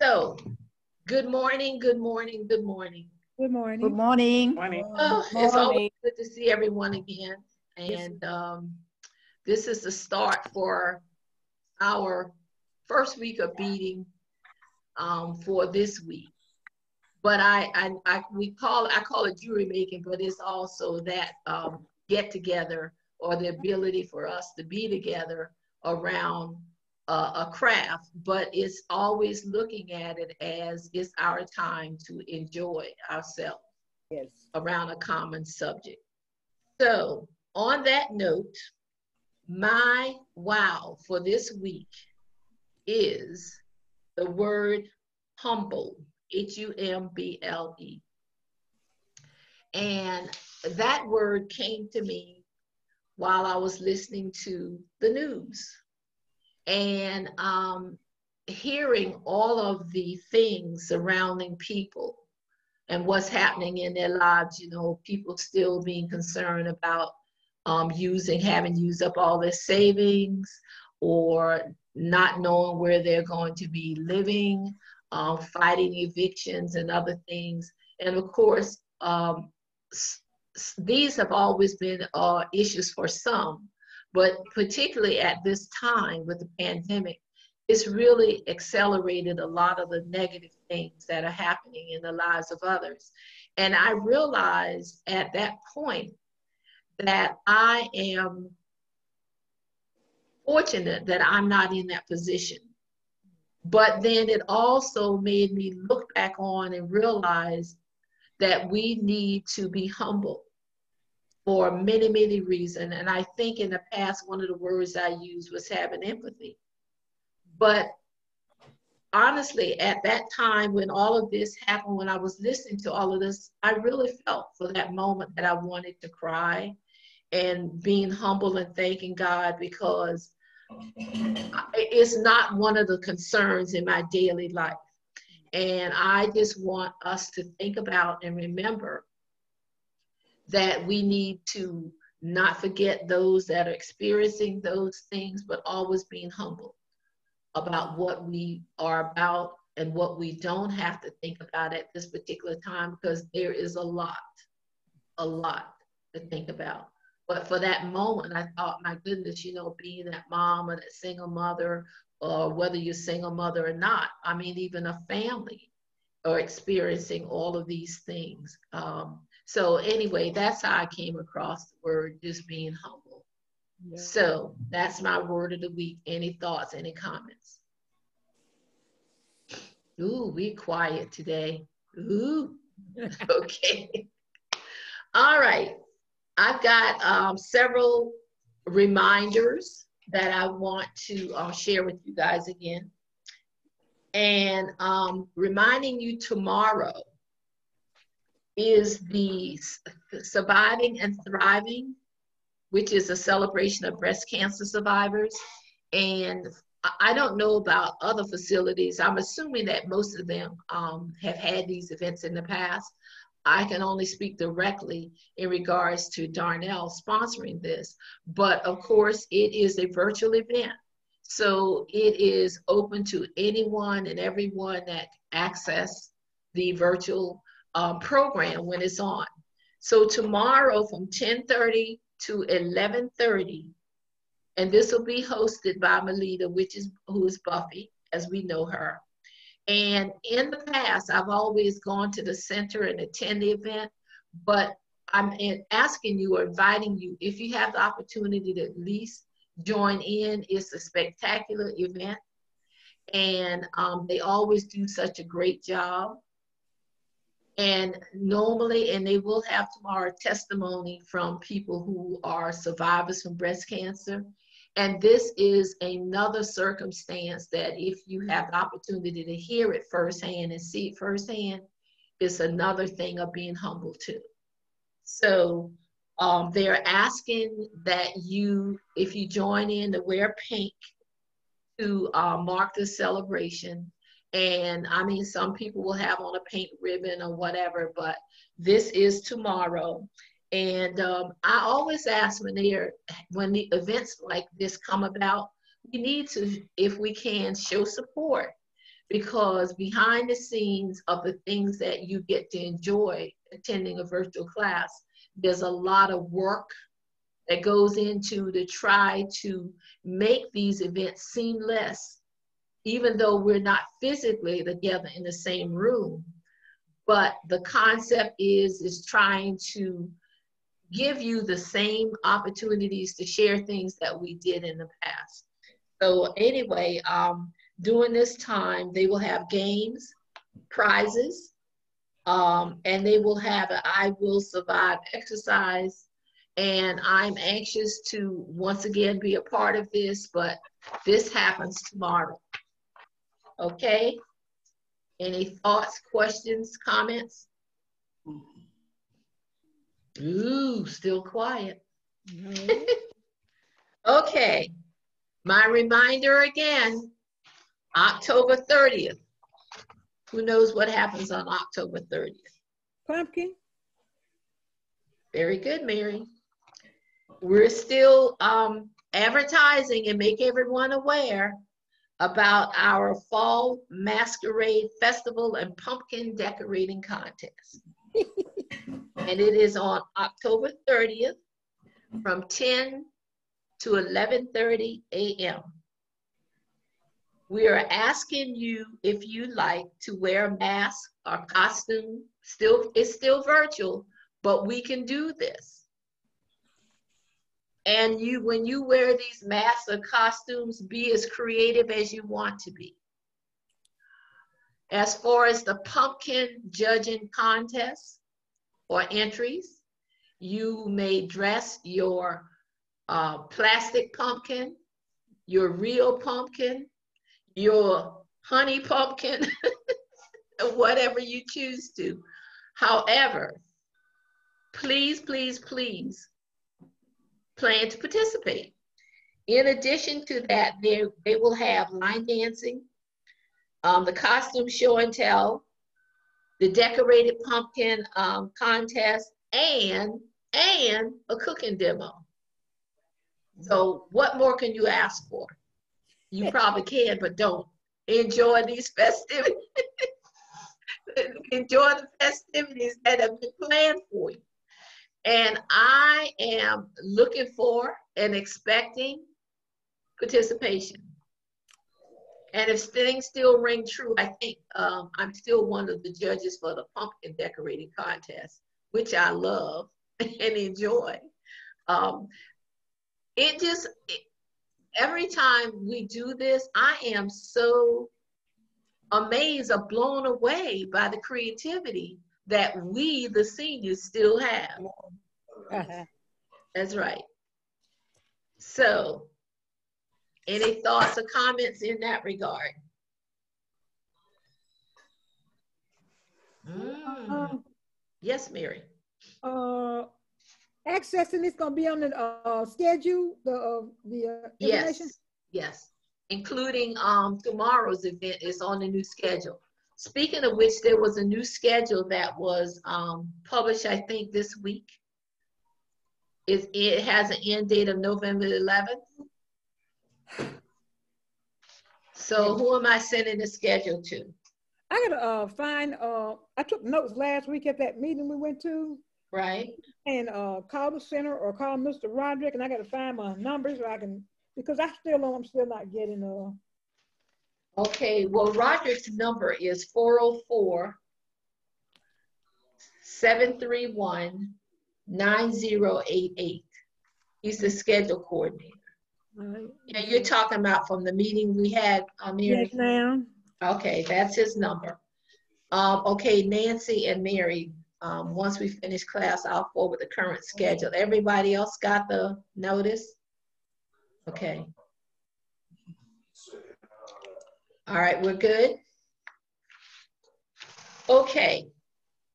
So, good morning, good morning, good morning. Good morning. Good morning. Morning. Oh, it's Morning. always good to see everyone again. And um, this is the start for our first week of meeting um, for this week. But I, I, I, we call I call it jury making, but it's also that um, get together or the ability for us to be together around uh, a craft. But it's always looking at it as it's our time to enjoy ourselves Yes. around a common subject. So, on that note, my wow for this week is the word humble, H U M B L E. And that word came to me while I was listening to the news and um, hearing all of the things surrounding people and what's happening in their lives. You know, people still being concerned about um, using, having used up all their savings or not knowing where they're going to be living, um, fighting evictions and other things. And of course, um, these have always been uh, issues for some, but particularly at this time with the pandemic, it's really accelerated a lot of the negative things that are happening in the lives of others. And I realized at that point that I am fortunate that I'm not in that position. But then it also made me look back on and realize that we need to be humble for many, many reasons. And I think in the past, one of the words I used was having empathy. But honestly, at that time when all of this happened, when I was listening to all of this, I really felt for that moment that I wanted to cry and being humble and thanking God because it's not one of the concerns in my daily life. And I just want us to think about and remember that we need to not forget those that are experiencing those things, but always being humble about what we are about and what we don't have to think about at this particular time because there is a lot, a lot to think about. But for that moment, I thought, my goodness, you know, being that mom or that single mother, or whether you're single mother or not, I mean, even a family are experiencing all of these things. Um, so anyway, that's how I came across the word just being humble. So that's my word of the week. Any thoughts, any comments? Ooh, we quiet today. Ooh, okay. All right. I've got um, several reminders that I want to uh, share with you guys again. And um, reminding you tomorrow is the Surviving and Thriving which is a celebration of breast cancer survivors. And I- don't know about other facilities. I'm assuming that most of them um, have had these events in the past. I can only speak directly in regards to Darnell sponsoring this. But of course, it is a virtual event. So it is open to anyone and everyone that access the virtual um, program when it's on. So tomorrow from 10:30 to 11:30, and this will be hosted by Melita, which is who is Buffy, as we know her. And in the past, I've always gone to the center and attend the event, but I'm asking you or inviting you, if you have the opportunity to at least join in, it's a spectacular event. And um, they always do such a great job. And normally, and they will have tomorrow testimony from people who are survivors from breast cancer. And this is another circumstance that if you have the opportunity to hear it firsthand and see it firsthand, it's another thing of being humble too. So um, they're asking that you, if you join in, to wear pink to uh, mark the celebration. And I mean, some people will have on a paint ribbon or whatever, but this is tomorrow. And um, I always ask when they are, when the events like this come about, we need to, if we can, show support because behind the scenes of the things that you get to enjoy attending a virtual class, there's a lot of work that goes into to try to make these events seamless, even though we're not physically together in the same room. But the concept is is trying to give you the same opportunities to share things that we did in the past. So anyway, um, during this time, they will have games, prizes, um, and they will have an I Will Survive exercise. And I'm anxious to once again be a part of this, but this happens tomorrow. Okay? Any thoughts, questions, comments? Ooh, still quiet. okay. My reminder again October 30th. Who knows what happens on October 30th? Pumpkin. Very good, Mary. We're still um, advertising and make everyone aware about our fall masquerade festival and pumpkin decorating contest. and it is on October 30th from 10 to 11:30 a.m. We are asking you if you like to wear a mask or costume. Still, it's still virtual, but we can do this. And you, when you wear these masks or costumes, be as creative as you want to be. As far as the pumpkin judging contest or entries, you may dress your uh, plastic pumpkin, your real pumpkin, your honey pumpkin, whatever you choose to. However, please, please, please plan to participate. In addition to that, they, they will have line dancing, um, the costume show and tell, the decorated pumpkin um, contest, and and a cooking demo. So what more can you ask for? You probably can, but don't. Enjoy these festivities. Enjoy the festivities that have been planned for you. And I am looking for and expecting participation. And if things still ring true, I think um, I'm still one of the judges for the pumpkin decorating contest, which I love and enjoy. Um, it just it, every time we do this, I am so amazed or blown away by the creativity that we, the seniors, still have. Uh-huh. That's right. So, any thoughts or comments in that regard? Mm. Yes, Mary. Uh, accessing this gonna be on the uh, schedule, the uh, the uh, Yes, yes, including um, tomorrow's event is on the new schedule. Speaking of which, there was a new schedule that was um, published, I think, this week. It, it has an end date of November 11th. So who am I sending the schedule to? I gotta uh, find. Uh, I took notes last week at that meeting we went to. Right. And uh, call the center or call Mr. Roderick, and I got to find my numbers so I can because I still know I'm still not getting uh. Okay, well Roderick's number is 404 731 9088. He's the schedule coordinator. Right. Yeah, you're talking about from the meeting we had, Mary? Yes, ma'am. Okay, that's his number. Um, okay, Nancy and Mary, um, once we finish class, I'll forward the current schedule. Everybody else got the notice? Okay. All right, we're good? Okay,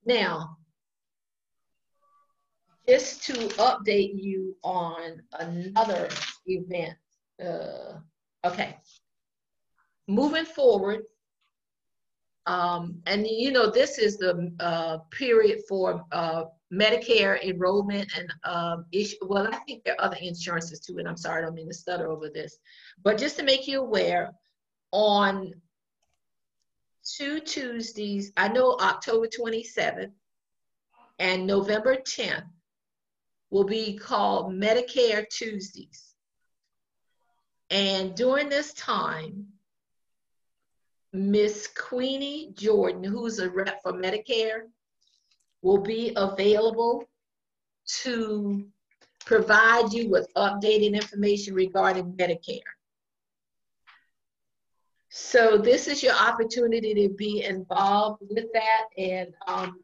now, just to update you on another event. Uh, okay, moving forward, um, and you know, this is the uh, period for uh, Medicare enrollment and um, issue. Well, I think there are other insurances too, and I'm sorry, I don't mean to stutter over this. But just to make you aware, on two Tuesdays, I know October 27th and November 10th will be called Medicare Tuesdays. And during this time, Miss Queenie Jordan, who's a rep for Medicare, will be available to provide you with updated information regarding Medicare. So this is your opportunity to be involved with that. And um,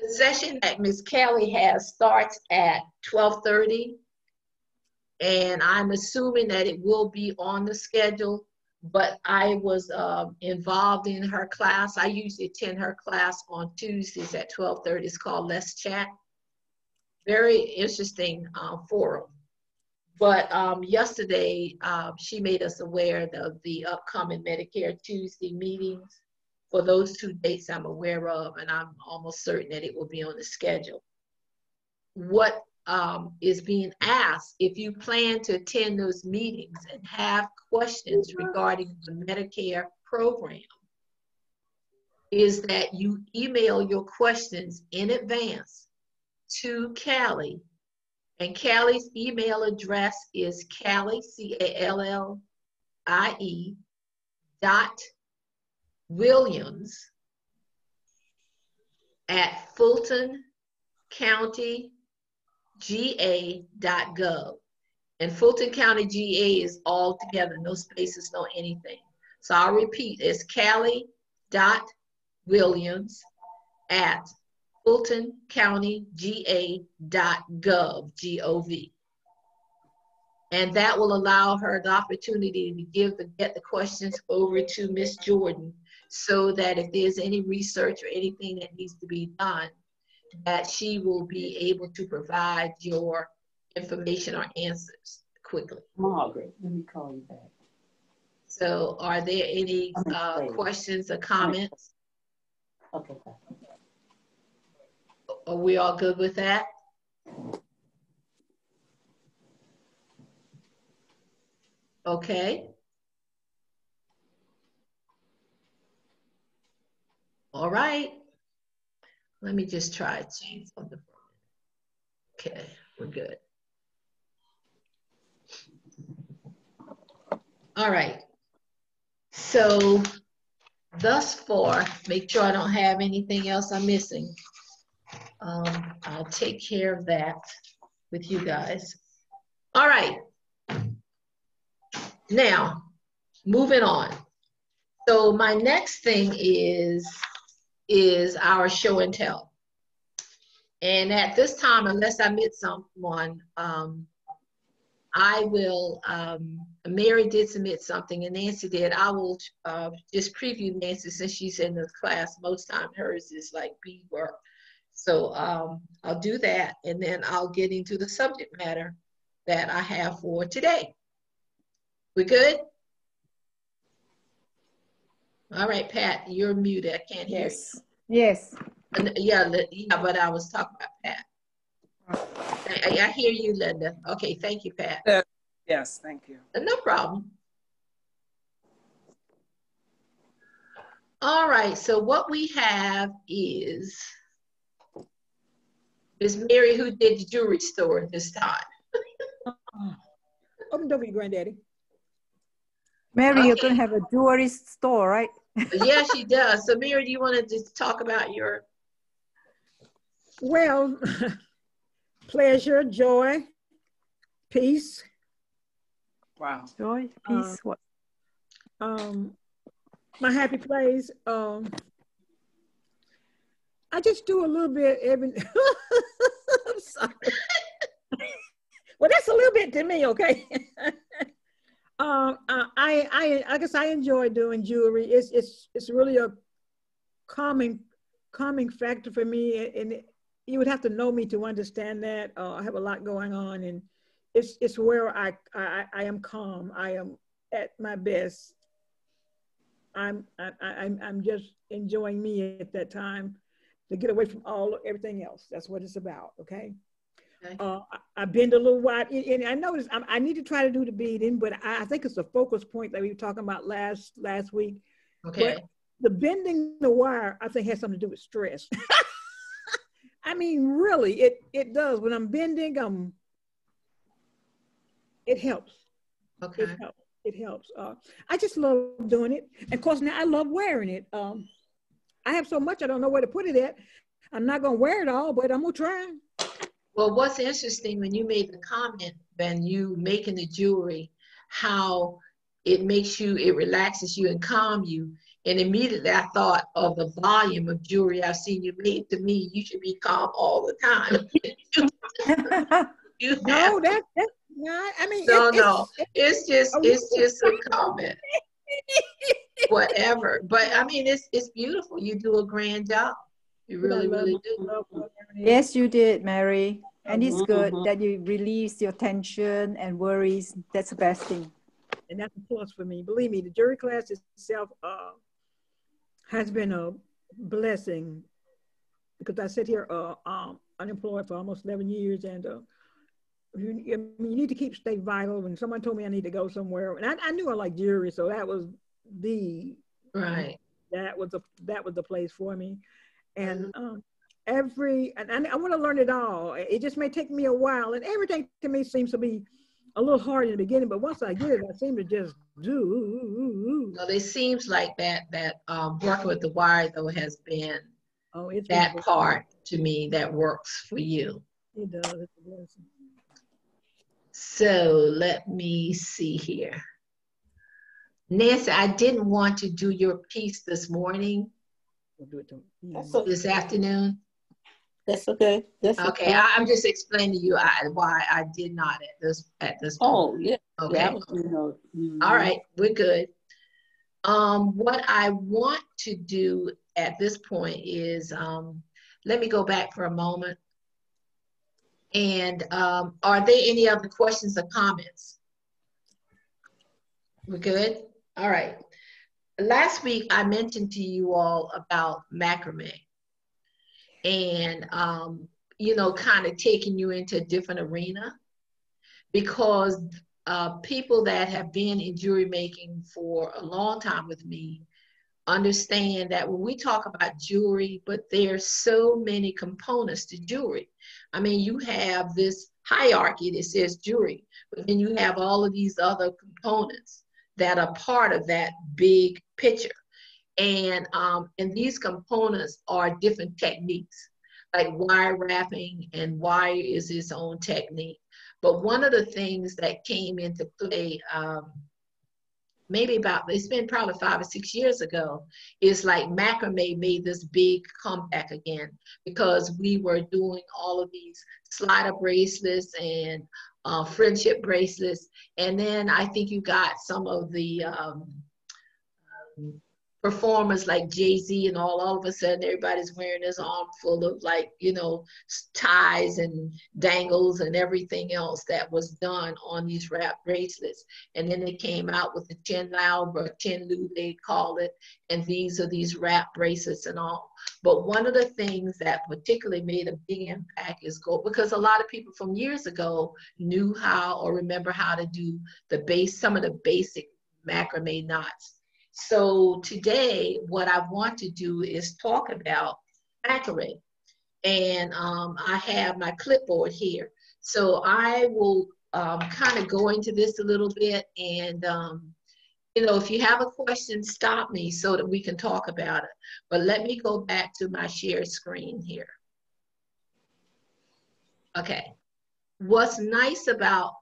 the session that Ms. Kelly has starts at 1230. And I'm assuming that it will be on the schedule, but I was um, involved in her class. I usually attend her class on Tuesdays at 1230. It's called Let's Chat. Very interesting uh, forum. But um, yesterday, uh, she made us aware of the upcoming Medicare Tuesday meetings. For those two dates I'm aware of, and I'm almost certain that it will be on the schedule. What um, is being asked, if you plan to attend those meetings and have questions regarding the Medicare program, is that you email your questions in advance to Callie and Callie's email address is Callie, C-A-L-L-I-E, dot Williams at Fulton County GA.gov. And Fulton County GA is all together, no spaces, no anything. So I'll repeat, it's Callie dot Williams at fultoncountyga.gov, G-O-V. And that will allow her the opportunity to give the, get the questions over to Miss Jordan so that if there's any research or anything that needs to be done, that she will be able to provide your information or answers quickly. Margaret, let me call you back. So are there any uh, questions or comments? Okay. Are we all good with that? Okay. All right. Let me just try change something. Okay, we're good. All right. So thus far, make sure I don't have anything else I'm missing. Um, I'll take care of that with you guys. All right. Now, moving on. So my next thing is is our show and tell. And at this time, unless I meet someone, um, I will, um, Mary did submit something and Nancy did. I will uh, just preview Nancy since she's in the class. Most time hers is like B work. So um, I'll do that and then I'll get into the subject matter that I have for today. We good? All right, Pat, you're muted. I can't hear yes. you. Yes. Yeah, yeah, but I was talking about Pat. I, I hear you, Linda. Okay, thank you, Pat. Uh, yes, thank you. No problem. All right, so what we have is Miss Mary who did the jewelry store this time. Open door for granddaddy. Mary, okay. you're gonna have a jewelry store, right? Yeah, she does. So Mary, do you want to just talk about your well, pleasure, joy, peace. Wow. Joy, peace, uh, what? Um, my happy place. Um, I just do a little bit every. I'm sorry. well, that's a little bit to me, okay. Um, uh, I, I, I guess I enjoy doing jewelry. It's, it's, it's really a calming, calming factor for me, and you would have to know me to understand that. Uh, I have a lot going on, and it's, it's where I, I, I am calm. I am at my best. I'm, I, I'm, I'm just enjoying me at that time to get away from all everything else. That's what it's about. Okay. Okay. Uh, I, bend a little wide, and I noticed I, I, need to try to do the beading, but I, I, think it's a focus point that we were talking about last last week. Okay. the bending the wire, I think has something to do with stress. I mean, really, it it does. When I'm bending, um, it helps. Okay. It helps. It helps. Uh, I just love doing it. And of course, now I love wearing it. Um, I have so much I don't know where to put it at. I'm not gonna wear it all, but I'm gonna try. Well, what's interesting when you made the comment when you making the jewelry, how it makes you, it relaxes you and calm you. And immediately I thought of the volume of jewelry I've seen you make. To me, you should be calm all the time. you No, that that no, I mean, no, it- no. It's just, Oh, it's just a comment. Whatever. But I mean, it's it's beautiful. You do a grand job. You I really, really it. do. Love wearing it. Yes, you did, Mary. And it's good Mhm. that you release your tension and worries. That's the best thing. and that's a plus for me. Believe me, the jury class itself uh, has been a blessing because I sit here uh, um, unemployed for almost 11 years, and uh, you, you need to keep stay vital. When someone told me I need to go somewhere, and I, I knew I liked jury, so that was the Right. that was the that was the place for me, and um, every and, and I want to learn it all. It just may take me a while, and everything to me seems to be a little hard in the beginning, but once I get it, I seem to just do. No, it seems like that that um, working with the wire though has been Oh, it's that wonderful. part to me that works for you. It does. It's a. So let me see here. Nancy, I didn't want to do your piece this morning, We'll do it to- That's okay. this afternoon. That's okay. That's Okay, I, I'm just explaining to you I, why I did not at this at this point. Oh, yeah. Yeah, Okay. I was, you know. mhm. All right, we're good. Um, what I want to do at this point is, um, let me go back for a moment. And, um, are there any other questions or comments? We're good? All right. Last week, I mentioned to you all about macrame. And, um, you know, kind of taking you into a different arena. Because uh, people that have been in jewelry making for a long time with me understand that when we talk about jewelry, but there's so many components to jewelry. I mean, you have this hierarchy that says jewelry, but then you have all of these other components that are part of that big picture. And um, and these components are different techniques, like wire wrapping, and wire is its own technique. But one of the things that came into play, um, maybe about, it's been probably five or six years ago, is like macrame made this big comeback again because we were doing all of these slider bracelets and uh, friendship bracelets. And then I think you got some of the um, um, performers like Jay-Z and all, all of a sudden everybody's wearing this arm full of like, you know, ties and dangles and everything else that was done on these wrap bracelets. And then they came out with the chin laub or chin lu, they call it. And these are these wrap bracelets and all. But one of the things that particularly made a big impact is gold, because a lot of people from years ago knew how or remember how to do the base, some of the basic macrame knots. So today, what I want to do is talk about macrame. And um, I have my clipboard here. So I will um, kind of go into this a little bit. And, um, you know, if you have a question, stop me so that we can talk about it. But let me go back to my share screen here. Okay. What's nice about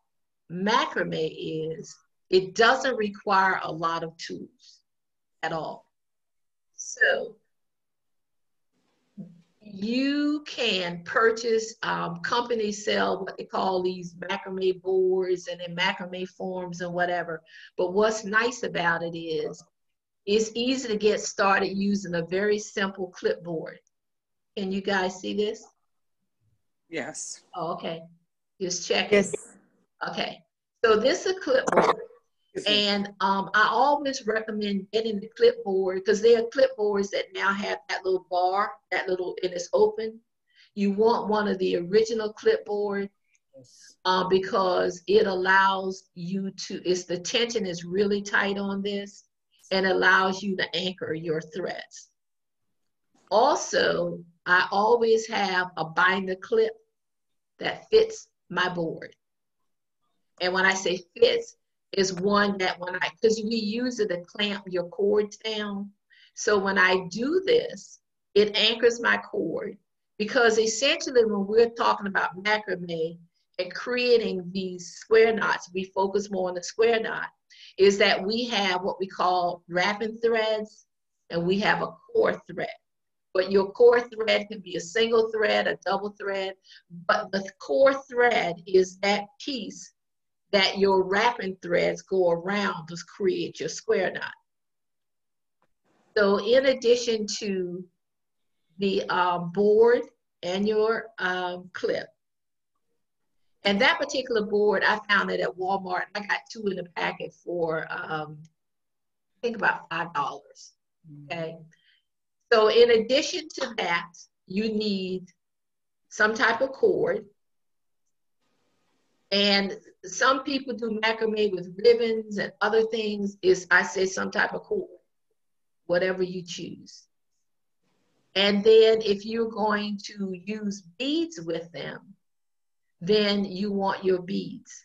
macrame is it doesn't require a lot of tools at all. So you can purchase, um, companies sell what they call these macrame boards and then macrame forms and whatever. But what's nice about it is it's easy to get started using a very simple clipboard. Can you guys see this? Yes. Oh, okay. Just check. Yes. Okay. So this is a clipboard. And um, I always recommend getting the clipboard because there are clipboards that now have that little bar, that little, and it's open. You want one of the original clipboard uh, because it allows you to, it's the tension is really tight on this. and allows you to anchor your threads. Also, I always have a binder clip that fits my board. And when I say fits, is one that when I, because we use it to clamp your cords down. So when I do this, it anchors my cord because essentially when we're talking about macrame and creating these square knots, we focus more on the square knot, is that we have what we call wrapping threads and we have a core thread. But your core thread can be a single thread, a double thread, but the core thread is that piece that your wrapping threads go around to create your square knot. So in addition to the um, board and your um, clip, and that particular board, I found it at Walmart. I got two in the packet for, um, I think about $5, okay? So in addition to that, you need some type of cord. And some people do macrame with ribbons and other things is I say some type of cord, whatever you choose. And then if you're going to use beads with them, then you want your beads.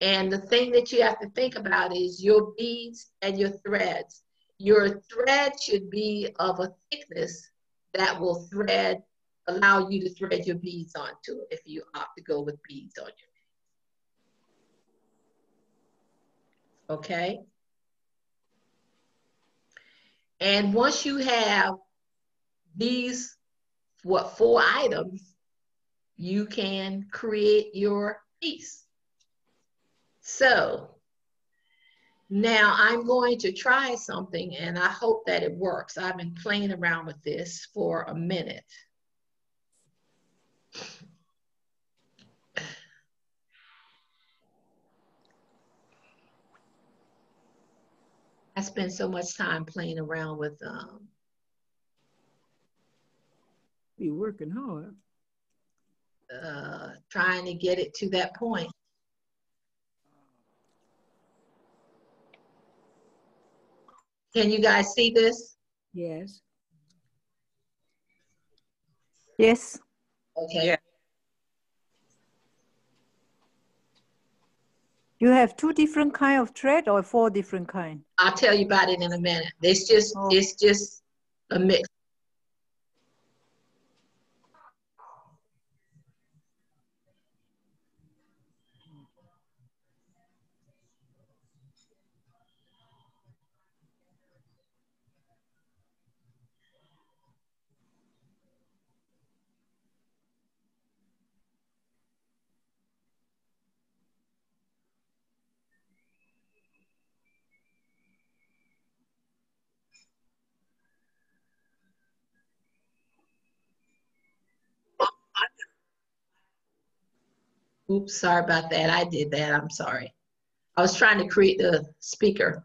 And the thing that you have to think about is your beads and your threads. Your thread should be of a thickness that will thread, allow you to thread your beads onto it if you opt to go with beads on your okay? And once you have these, what, four items, you can create your piece. So now I'm going to try something and I hope that it works. I've been playing around with this for a minute. I spend so much time playing around with um You working hard. uh trying to get it to that point. Can you guys see this? Yes. Yes. Okay. Yeah. You have two different kind of thread or four different kind? I'll tell you about it in a minute. It's just Oh. it's just a mix. Oops, sorry about that. I did that. I'm sorry. I was trying to create the speaker.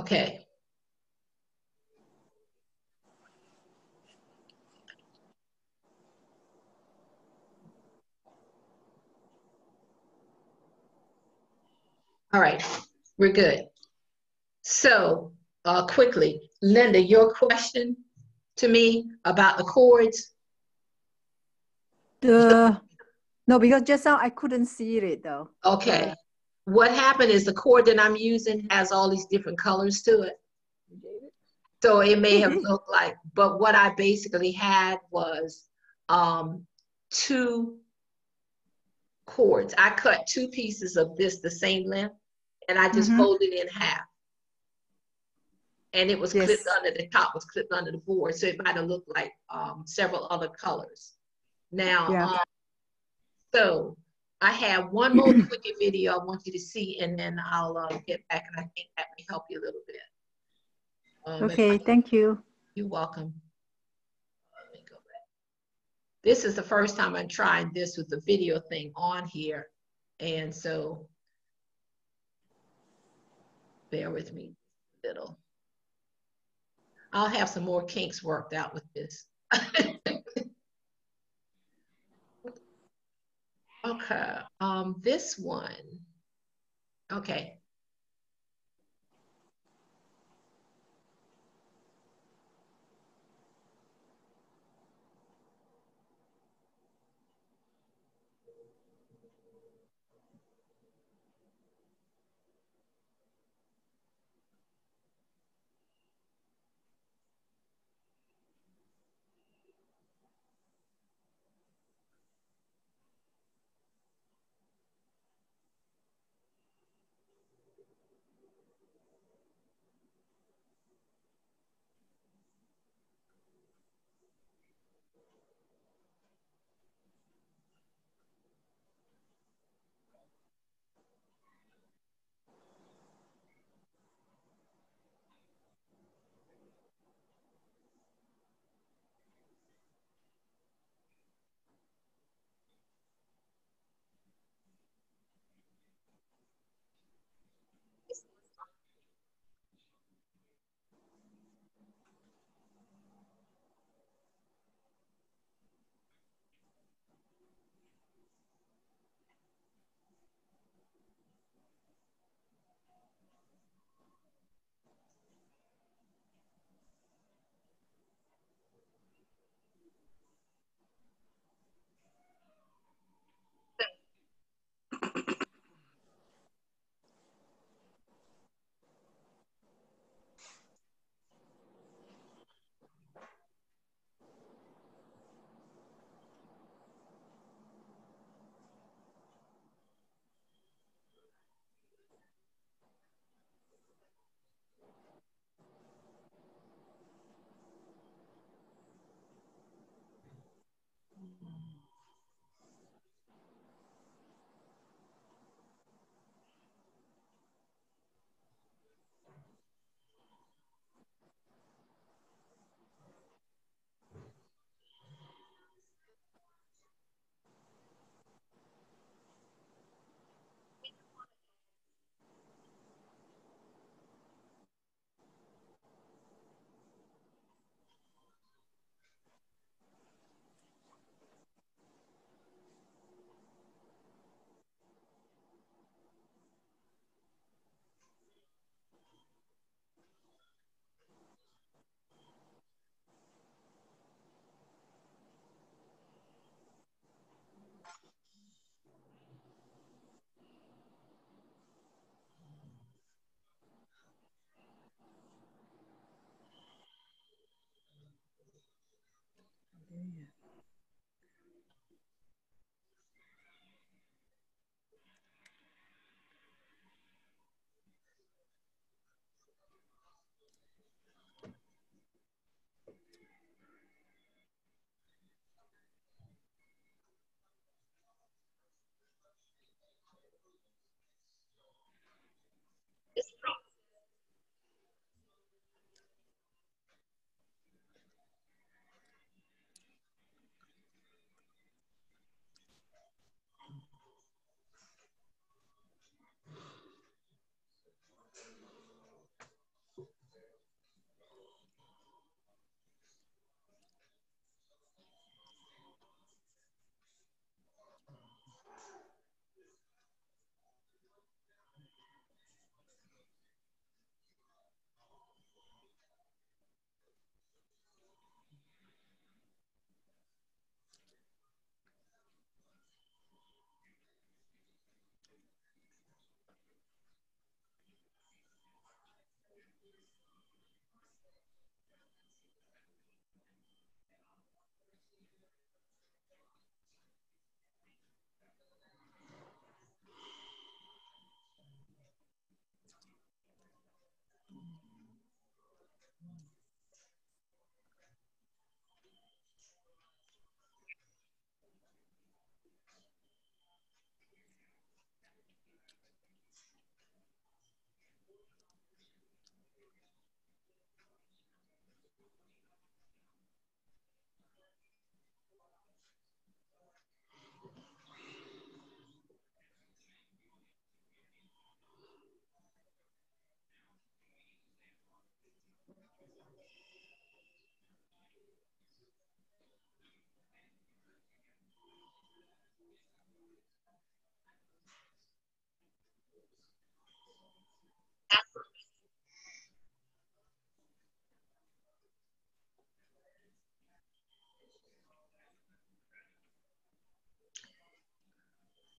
Okay. All right, we're good. So, uh, quickly, Linda, your question to me about the chords? The no, because just now I couldn't see it though. Okay. What happened is the cord that I'm using has all these different colors to it. So it may have looked like, but what I basically had was um, two cords. I cut two pieces of this the same length and I just Mhm. folded it in half. And it was Yes. clipped under, the top was clipped under the board, so it might have looked like um, several other colors. Now, Yeah. um, so I have one more quickie video I want you to see, and then I'll uh, get back, and I think that may help you a little bit. Um, Okay, thank you. You're welcome. Let me go back. This is the first time I'm trying this with the video thing on here, and so bear with me a little. I'll have some more kinks worked out with this. Okay, um, this one. Okay.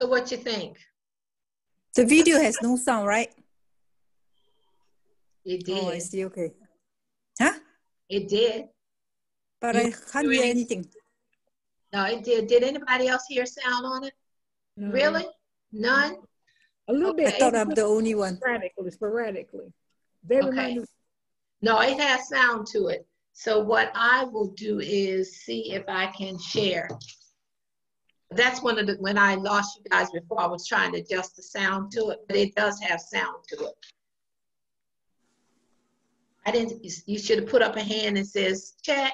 So what you think? The video has no sound, right? It did. Oh, I see. Okay. Huh? It did. But You I can can't hear any- anything. No, it did. Did anybody else hear sound on it? No. Really? None? A little Okay. bit. I thought I'm the only one. Sporadically, sporadically. Very Okay. minor. No, it has sound to it. So what I will do is see if I can share. That's one of the, when I lost you guys before, I was trying to adjust the sound to it, but it does have sound to it. I didn't, you- you should have put up a hand that says chat.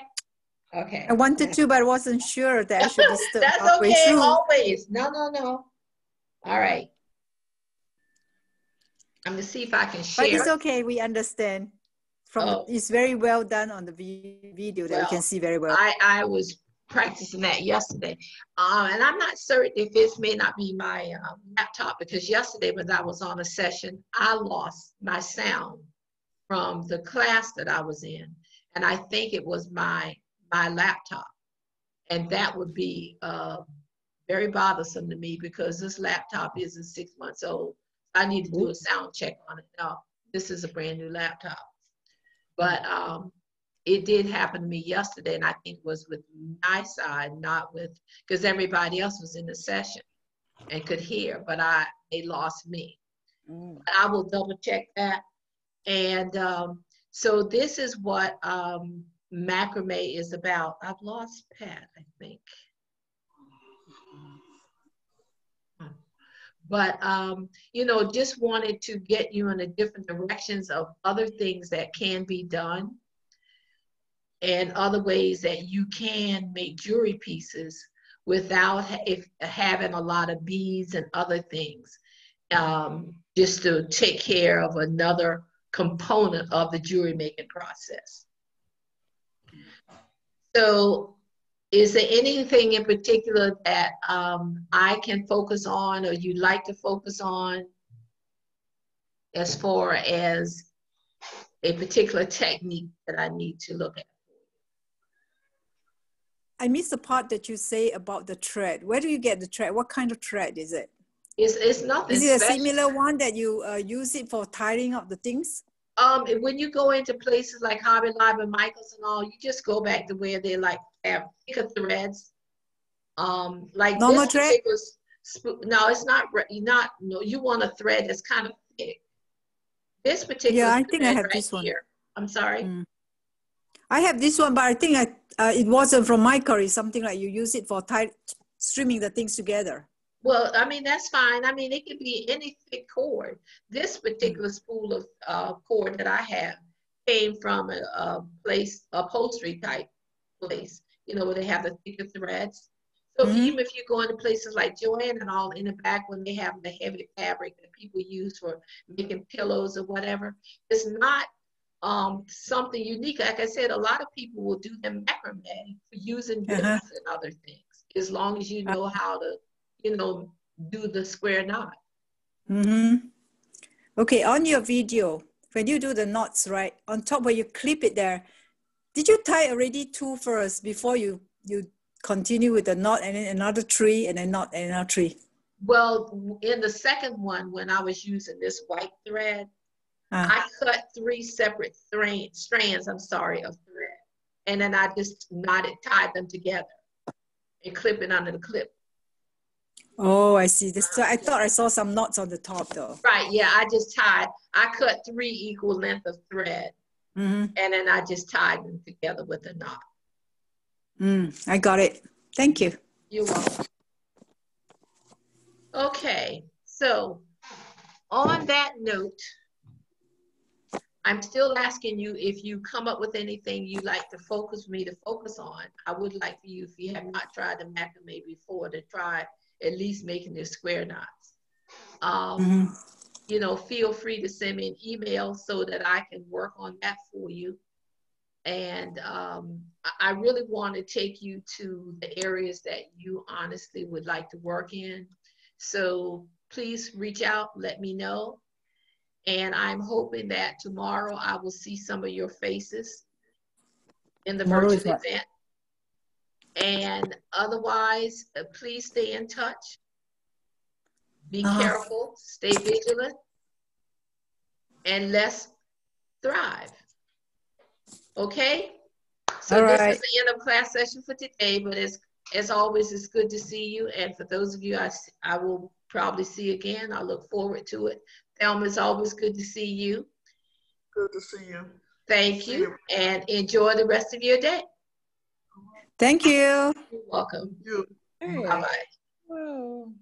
Okay. I wanted to, but I wasn't sure that I should That's okay, through. always. No, no, no. All right. I'm gonna see if I can share. But it's okay. We understand. From the- Oh. it's very well done on the video that we Well, can see very well. I, I was practicing that yesterday. Um, and I'm not certain if this may not be my um, laptop because yesterday when I was on a session, I lost my sound from the class that I was in. And I think it was my, my laptop. And that would be uh, very bothersome to me because this laptop isn't six months old. I need to do a sound check on it. No, this is a brand new laptop. But um, it did happen to me yesterday, and I think it was with my side, not with, because everybody else was in the session and could hear, but I, they lost me. Mm. I will double check that. And um, so this is what um, macrame is about. I've lost Pat, I think. But, um, you know, just wanted to get you in a different directions of other things that can be done and other ways that you can make jewelry pieces without if having a lot of beads and other things um, just to take care of another component of the jewelry making process. So is there anything in particular that um, i can focus on or you'd like to focus on as far as a particular technique that i need to look at I missed the part that you say about the thread. Where do you get the thread? What kind of thread is it? It's, it's nothing. Is it a similar one that you uh, use it for tying up the things? Um, when you go into places like Hobby Lobby and Michaels and all, you just go back to where they like have thicker threads. Um, like Normal this thread? no, it's not. not no. You want a thread that's kind of thick. This particular. Yeah, I think I have right this one. Here, I'm sorry. Mm. I have this one, but I think I, uh, it wasn't from my curry. Something like you use it for tie, streaming the things together. Well, I mean that's fine. I mean it could be any thick cord. This particular spool of uh, cord that I have came from a, a place, upholstery type place. You know where they have the thicker threads. So Mhm. even if you go into places like Joann and all in the back when they have the heavy fabric that people use for making pillows or whatever, it's not um, something unique. Like I said, a lot of people will do them macrame for using this Uh-huh. and other things, as long as you know how to, you know, do the square knot. Mm-hmm. Okay, on your video, when you do the knots, right, on top where you clip it there, did you tie already two first before you you continue with the knot and then another three and then knot and another three? Well, in the second one, when I was using this white thread, Ah. I cut three separate thra- strands, I'm sorry, of thread. And then I just knotted, tied them together and clip it under the clip. Oh, I see. This, so I thought I saw some knots on the top though. Right, yeah, I just tied, I cut three equal length of thread hmm and then I just tied them together with a knot. Mm, I got it. Thank you. You're welcome. Okay, so on that note, I'm still asking you if you come up with anything you'd like to focus me to focus on. I would like for you, if you have not tried the macrame before, to try at least making the square knots. Um, Mhm. you know, feel free to send me an email so that I can work on that for you. And um, I really want to take you to the areas that you honestly would like to work in. So please reach out, let me know. And I'm hoping that tomorrow I will see some of your faces in the Tomorrow virtual event. And otherwise, uh, please stay in touch. be Uh-huh. careful, stay vigilant, and let's thrive. Okay? So All this right. is the end of class session for today, but as, as always, it's good to see you. And for those of you I, I will probably see again, I look forward to it. Thelma, it's always good to see you. Good to see you. Thank See you you. and enjoy the rest of your day. Thank you. You're welcome. You. Hey, Bye-bye. whoa.